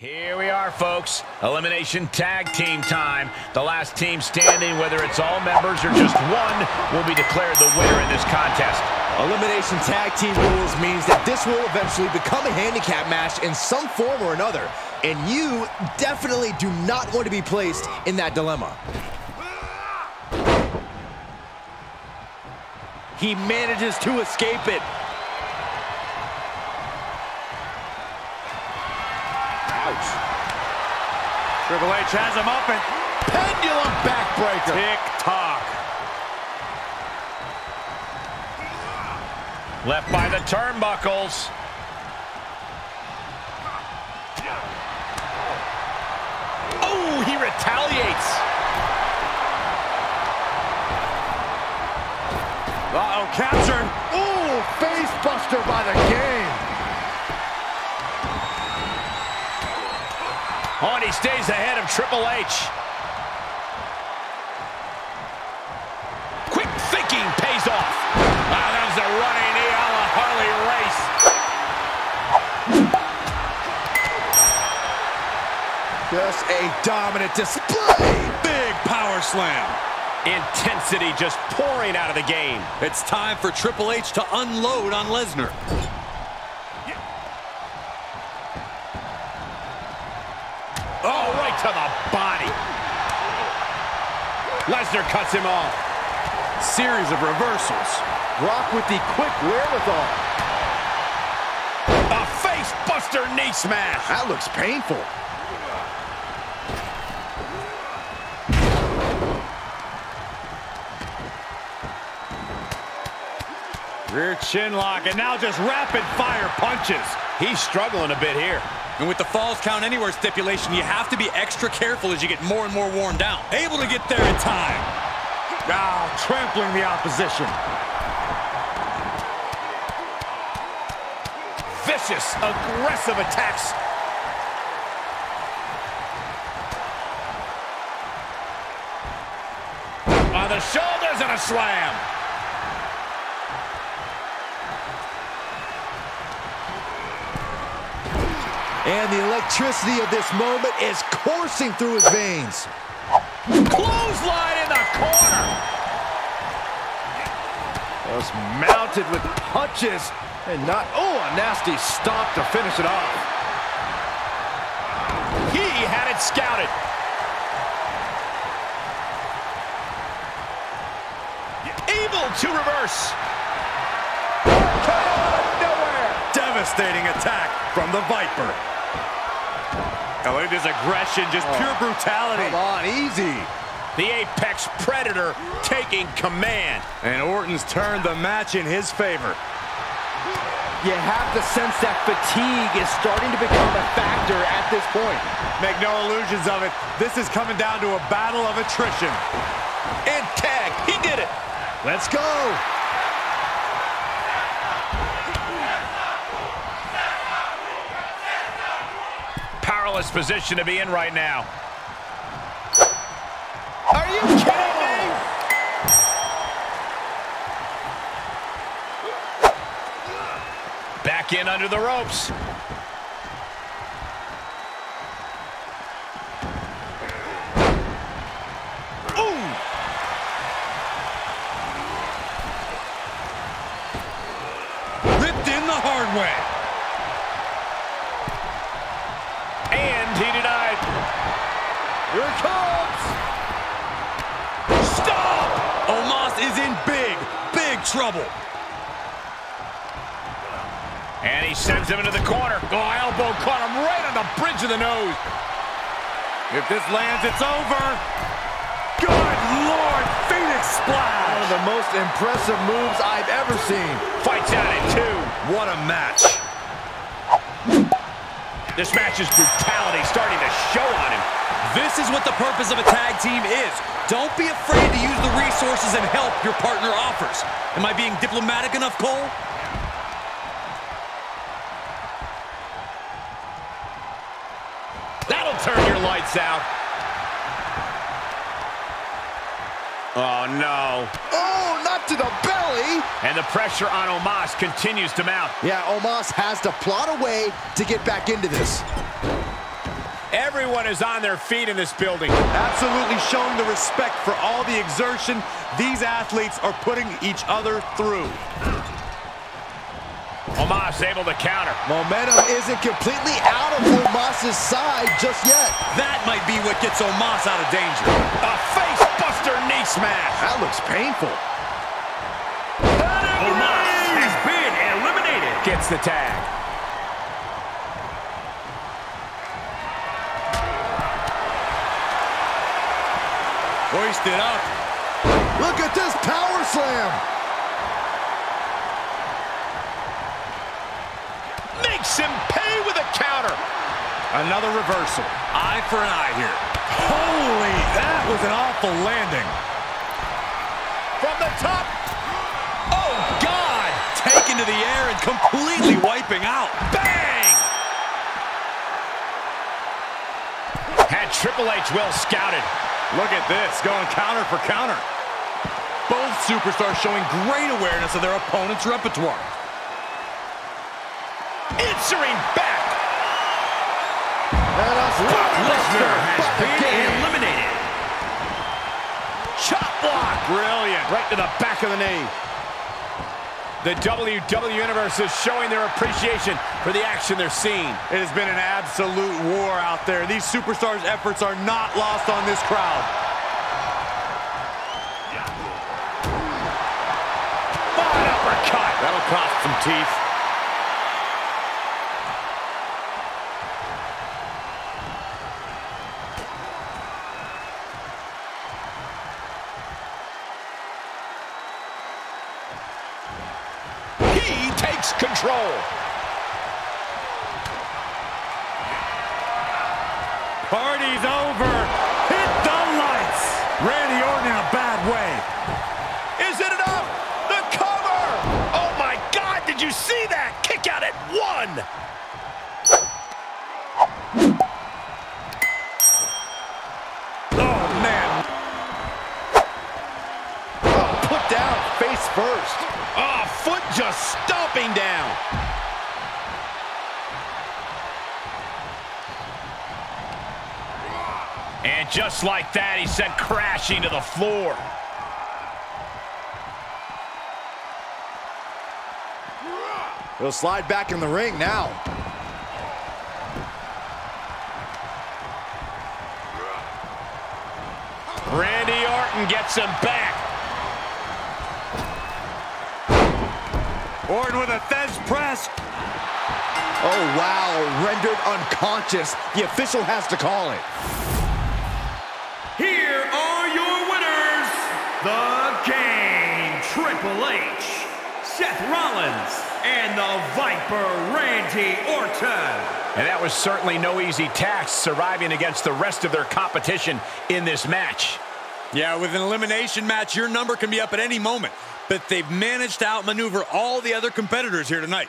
Here we are, folks. Elimination tag team time. The last team standing, whether it's all members or just one, will be declared the winner in this contest. Elimination tag team rules means that this will eventually become a handicap match in some form or another. And you definitely do not want to be placed in that dilemma. He manages to escape it. Triple H has him up and Pendulum backbreaker. tick-tock. Left by the turnbuckles. Oh, he retaliates. Uh-oh, captured. Ooh, face buster by the game. Oh, and he stays ahead of Triple H. Quick thinking pays off. Wow, that was a running knee a la Harley Race. Just a dominant display. Big power slam. Intensity just pouring out of the game. It's time for Triple H to unload on Lesnar. Lesnar cuts him off. Series of reversals. Brock with the quick wherewithal. A face buster knee smash. That looks painful. Rear chin lock, and now just rapid fire punches. He's struggling a bit here. And with the falls count anywhere stipulation, you have to be extra careful as you get more and more worn down. Able to get there in time. Ah, trampling the opposition. Vicious, aggressive attacks. On the shoulders and a slam. And the electricity of this moment is coursing through his veins. Clothesline in the corner. Just mounted with punches and not, oh, a nasty stop to finish it off. He had it scouted. Able to reverse. Nowhere. Devastating attack from the Viper. Oh, look at this aggression, just oh. pure brutality. Come on, easy. The Apex Predator taking command. And Orton's turned the match in his favor. You have the sense that fatigue is starting to become a factor at this point. Make no illusions of it. This is coming down to a battle of attrition. And tag. He did it. Let's go. Powerless position to be in right now. Are you kidding me? Back in under the ropes. Ooh! Ripped in the hard way. It comes. Stop! Omos is in big, big trouble. And he sends him into the corner. Oh, elbow caught him right on the bridge of the nose. If this lands, it's over. Good Lord, Phoenix Splash. One of the most impressive moves I've ever seen. Fights out at two. What a match. This match's brutality starting to show on him. This is what the purpose of a tag team is. Don't be afraid to use the resources and help your partner offers. Am I being diplomatic enough, Cole? That'll turn your lights out. Oh, no. Oh, not to the belly. And the pressure on Omos continues to mount. Yeah, Omos has to plot a way to get back into this. Everyone is on their feet in this building. Absolutely showing the respect for all the exertion these athletes are putting each other through. Omos able to counter. Momentum isn't completely out of Omos's side just yet. That might be what gets Omos out of danger. Smash. That looks painful. Omos has been eliminated. Gets the tag. Hoisted up. Look at this power slam. Makes him pay with a counter. Another reversal. Eye for an eye here. Holy, that was an awful landing. The top. Oh, God. Taken to the air and completely wiping out. Bang! Had Triple H well scouted. Look at this, going counter for counter. Both superstars showing great awareness of their opponent's repertoire. Answering back. And a Brock Lesnar has been block. Brilliant. Right to the back of the knee. The WWE Universe is showing their appreciation for the action they're seeing. It has been an absolute war out there. These superstars' efforts are not lost on this crowd. One uppercut. That'll cost some teeth. Takes control. Party's over. Hit the lights. Randy Orton in a bad way. Is it enough? The cover! Oh my God, did you see that? Kick out at one! First. Oh, foot just stomping down. And just like that, he sent crashing to the floor. He'll slide back in the ring now. Randy Orton gets him back. Orton with a Thesz press. Oh, wow. Rendered unconscious. The official has to call it. Here are your winners, The Game, Triple H, Seth Rollins, and the Viper, Randy Orton. And that was certainly no easy task surviving against the rest of their competition in this match. Yeah, with an elimination match, your number can be up at any moment. But they've managed to outmaneuver all the other competitors here tonight.